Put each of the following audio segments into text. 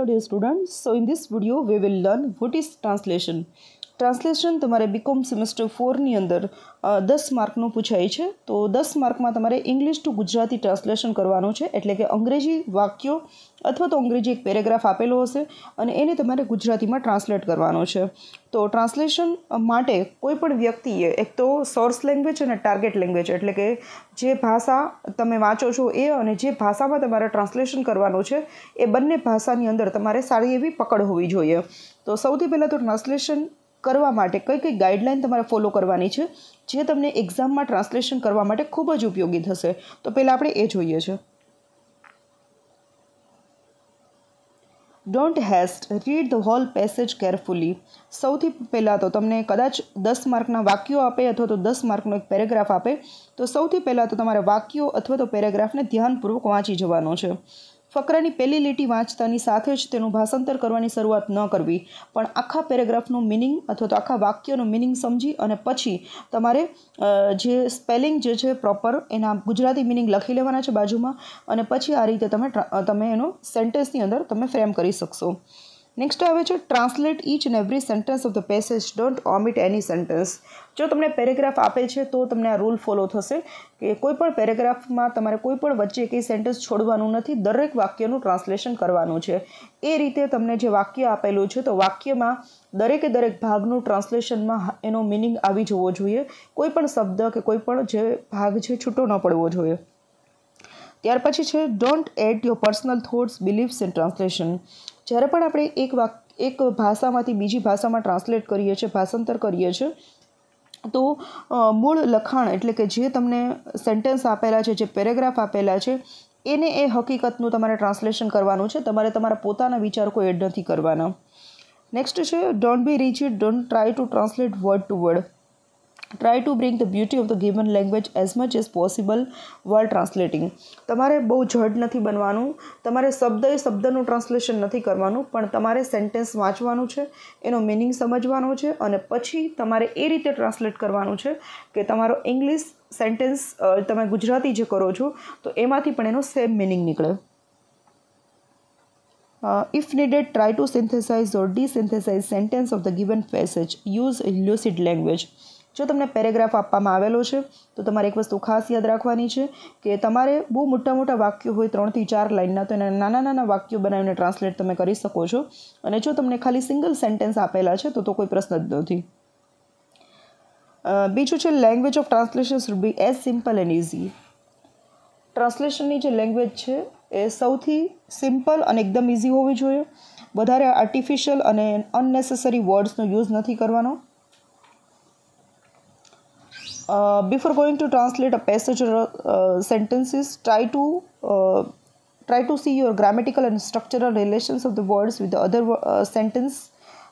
Hello dear students, so in this video we will learn what is translation. Translation તમારે BCom semester ફોરની અંદર દસ માર્કનું પૂછાય છે. તો દસ માર્કમાં તમારે ઇંગ્લિશ ટુ ગુજરાતી ટ્રાન્સલેશન કરવાનું છે. એટલે કે અંગ્રેજી વાક્યો અથવા તો અંગ્રેજી એક પેરેગ્રાફ આપેલો હશે અને એને તમારે ગુજરાતીમાં ટ્રાન્સલેટ કરવાનો છે. તો ટ્રાન્સલેશન માટે કોઈ પણ વ્યક્તિએ, એક તો સોર્સ લેંગ્વેજ અને ટાર્ગેટ લેંગ્વેજ એટલે કે જે ભાષા તમે વાંચો છો એ અને જે ભાષામાં તમારે ટ્રાન્સલેશન કરવાનું છે, એ બંને ભાષાની અંદર તમારે સારી એવી પકડ હોવી જોઈએ. તો સૌથી પહેલાં તો ટ્રાન્સલેશન કરવા માટે કઈ કઈ ગાઈડલાઇન તમારે ફોલો કરવાની છે, જે તમને એક્ઝામમાં ટ્રાન્સલેશન કરવા માટે ખૂબ જ ઉપયોગી થશે. તો પહેલાં આપણે એ જોઈએ છે. Don't haste read the whole passage carefully સૌથી પહેલાં તો તમને કદાચ દસ માર્કના વાક્યો આપે અથવા તો દસ માર્કનો એક પેરેગ્રાફ આપે, તો સૌથી પહેલાં તો તમારે વાક્યો અથવા તો પેરેગ્રાફને ધ્યાનપૂર્વક વાંચી જવાનો છે. ફકરાની પહેલી લીટી વાંચતાની સાથે જ તેનું ભાષાંતર કરવાની શરૂઆત ન કરવી, પણ આખા પેરેગ્રાફનું મિનિંગ અથવા તો આખા વાક્યનું મિનિંગ સમજી અને પછી તમારે જે સ્પેલિંગ જે છે પ્રોપર એના ગુજરાતી મિનિંગ લખી લેવાના છે બાજુમાં અને પછી આ રીતે તમે તમે એનો સેન્ટેન્સની અંદર તમે ફ્રેમ કરી શકશો. નેક્સ્ટ આવે છે translate each and every sentence of the passage don't omit any sentence જો તમને પેરેગ્રાફ આપે છે, તો તમને આ રૂલ ફોલો થશે કે કોઈ પણ પેરેગ્રાફમાં તમારે કોઈ પણ વચ્ચે કંઈ સેન્ટેન્સ છોડવાનું નથી, દરેક વાક્યનું ટ્રાન્સલેશન કરવાનું છે. એ રીતે તમને જે વાક્ય આપેલું છે, તો વાક્યમાં દરેકે દરેક ભાગનું ટ્રાન્સલેશનમાં એનો મિનિંગ આવી જવો જોઈએ. કોઈ પણ શબ્દ કે કોઈ પણ જે ભાગ છે, છૂટો ન પડવો જોઈએ. ત્યાર પછી છે don't add your personal thoughts beliefs in translation જ્યારે પણ આપણે એક વાક, એક ભાષામાંથી બીજી ભાષામાં ટ્રાન્સલેટ કરીએ છીએ, ભાષાંતર કરીએ છીએ, તો મૂળ લખાણ એટલે કે જે તમને સેન્ટેન્સ આપેલા છે, જે પેરેગ્રાફ આપેલા છે, એને એ હકીકતનું તમારે ટ્રાન્સલેશન કરવાનું છે. તમારે તમારા પોતાના વિચાર કોઈ એડ નથી કરવાના. નેક્સ્ટ છે don't be rich don't try to translate word to word try to bring the beauty of the given language as much as possible word translating તમારે બહુ જડ નથી બનવાનું તમારે શબ્દ એ શબ્દનું ટ્રાન્સલેશન નથી કરવાનું પણ તમારે સેન્ટેન્સ વાંચવાનું છે એનો મિનિંગ સમજવાનો છે અને પછી તમારે એ રીતે ટ્રાન્સલેટ કરવાનું છે કે તમારો ઇંગ્લિશ સેન્ટેન્સ તમે ગુજરાતી જે કરો છો તો એમાંથી પણ એનો સેમ મિનિંગ નીકળે Uh, if needed, try to synthesize or desynthesize sentence of the given passage. Use lucid language. જો તમને પેરેગ્રાફ આપવામાં આવેલો છે, તો તમારે એક વસ્તુ ખાસ યાદ રાખવાની છે કે તમારે બહુ મોટા મોટા વાક્યો હોય, ત્રણથી ચાર લાઇનના, તો એના નાના નાના વાક્યો બનાવીને ટ્રાન્સલેટ તમે કરી શકો છો. અને જો તમને ખાલી સિંગલ સેન્ટેન્સ આપેલા છે, તો તો કોઈ પ્રશ્ન જ નથી. બીજું છે language of translation should be as simple and easy ટ્રાન્સલેશનની જે લેંગ્વેજ છે, એ સૌથી સિમ્પલ અને એકદમ ઇઝી હોવી જોઈએ. વધારે આર્ટિફિશિયલ અને અનનેસેસરી વર્ડ્સનો યુઝ નથી કરવાનો. Before going to translate a uh, sentences try to uh, try to see your grammatical and structural relations of the words with the other uh, sentence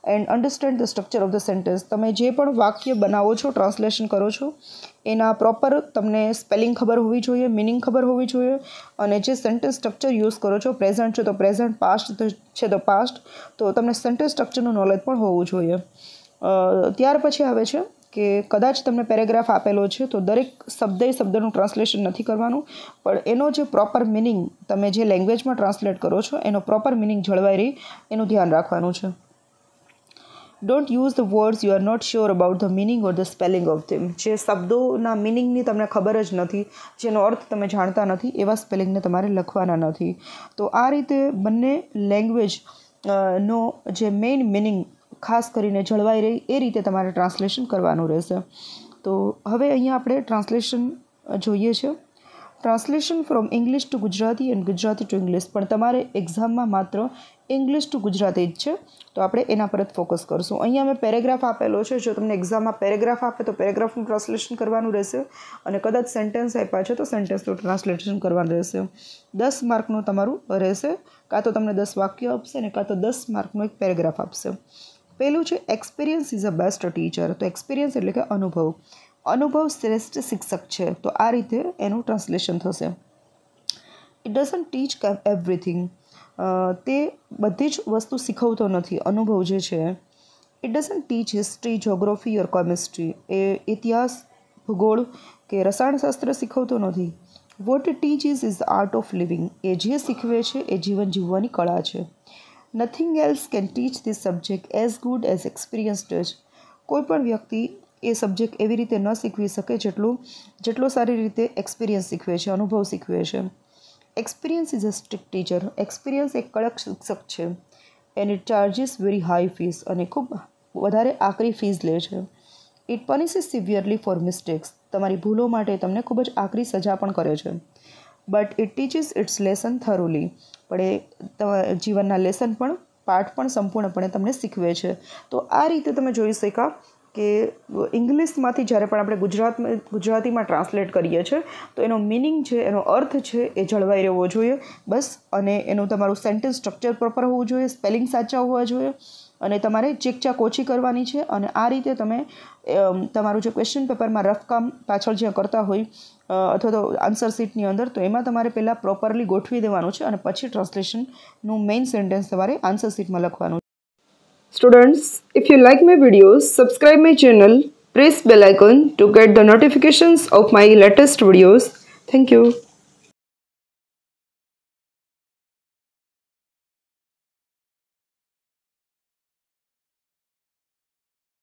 and understand the structure of the sentence તમે જે પણ વાક્ય બનાવો છો translation કરો છો એના proper તમને સ્પેલિંગ ખબર હોવી જોઈએ મિનિંગ ખબર હોવી જોઈએ અને જે સેન્ટેન્સ સ્ટ્રક્ચર યુઝ કરો છો પ્રેઝન્ટ છે તો પ્રેઝન્ટ પાસ્ટ છે તો પાસ્ટ તો તમને સેન્ટેન્સ સ્ટ્રક્ચરનું નોલેજ પણ હોવું જોઈએ. ત્યાર પછી આવે છે કે કદાચ તમને પેરેગ્રાફ આપેલો છે, તો દરેક શબ્દે શબ્દનું ટ્રાન્સલેશન નથી કરવાનું, પણ એનો જે પ્રોપર મિનિંગ તમે જે લેંગ્વેજમાં ટ્રાન્સલેટ કરો છો, એનો પ્રોપર મિનિંગ જળવાઈ રહી, એનું ધ્યાન રાખવાનું છે. Don't use the words you are not sure about the meaning or the spelling of them જે શબ્દોના મિનિંગની તમને ખબર જ નથી, જેનો અર્થ તમે જાણતા નથી, એવા સ્પેલિંગને તમારે લખવાના નથી. તો આ રીતે બંને લેંગ્વેજ નો જે મેઇન મિનિંગ ખાસ કરીને જળવાઈ રહી, એ રીતે તમારે ટ્રાન્સલેશન કરવાનું રહેશે. તો હવે અહીંયા આપણે ટ્રાન્સલેશન જોઈએ છે. Translation from English to Gujarati and Gujarati to English પણ તમારે એક્ઝામમાં માત્ર ઇંગ્લિશ ટુ ગુજરાતી જ છે. તો આપણે એના પર જ ફોકસ કરશું. અહીંયા મેં પેરેગ્રાફ આપેલો છે. જો તમને એક્ઝામમાં પેરેગ્રાફ આપે તો પેરેગ્રાફનું ટ્રાન્સલેશન કરવાનું રહેશે. અને કદાચ સેન્ટેન્સ આપ્યા છે તો સેન્ટેન્સનું ટ્રાન્સલેશન કરવાનું રહેશે. દસ માર્કનું તમારું રહેશે. કાં તો તમને દસ વાક્ય આપશે ને કાં તો દસ માર્કનો એક પેરેગ્રાફ આપશે. પહેલું છે experience is a best teacher તો એક્સપિરિયન્સ એટલે કે અનુભવ. અનુભવ શ્રેષ્ઠ શિક્ષક છે. તો આ રીતે એનું ટ્રાન્સલેશન થશે. ઇટ ડઝન્ટ ટીચ એવરીથિંગ તે બધી જ વસ્તુ શીખવતો નથી. અનુભવ જે છે it doesn't teach history geography or chemistry એ ઇતિહાસ, ભૂગોળ કે રસાયણશાસ્ત્ર શીખવતો નથી. What teach is is art of living એ જે શીખવે છે, એ જીવન જીવવાની કળા છે. Nothing else can teach this subject as good as experience does કોઈપણ વ્યક્તિ એ સબ્જેક્ટ એવી રીતે ન શીખવી શકે જેટલું, જેટલો સારી રીતે એક્સપિરિયન્સ શીખવે છે, અનુભવ શીખવે છે. Experience is a strict teacher experience એક કડક શિક્ષક છે. And it charges very high fees અને ખૂબ વધારે આકરી ફીસ લે છે. It punishes severely for mistakes તમારી ભૂલો માટે તમને ખૂબ જ આકરી સજા પણ કરે છે. But it teaches its lesson thoroughly પણ એ જીવનના લેસન પણ, પાઠ પણ સંપૂર્ણપણે તમને શીખવે છે. તો આ રીતે તમે જોઈ શકા કે ઇંગ્લિશમાંથી જ્યારે પણ આપણે ગુજરાતમાં ગુજરાતીમાં ટ્રાન્સલેટ કરીએ છીએ, તો એનો મિનિંગ છે, એનો અર્થ છે, એ જળવાઈ રહેવો જોઈએ. બસ, અને એનું તમારું સેન્ટેન્સ સ્ટ્રક્ચર પ્રોપર હોવું જોઈએ સ્પેલિંગ સાચા હોવા જોઈએ. અને તમારે ચેકચાક ઓછી કરવાની છે અને આ રીતે તમે તમારું જે ક્વેશ્ચન પેપરમાં રફકામ પાછળ જ્યાં કરતા હોય અથવા તો આન્સર શીટની અંદર, તો એમાં તમારે પહેલાં પ્રોપરલી ગોઠવી દેવાનું છે અને પછી ટ્રાન્સલેશનનું મેઇન સેન્ટેન્સ તમારે આન્સર શીટમાં લખવાનું છે students if you like my videos subscribe my channel press bell icon to get the notifications of my latest videos thank you.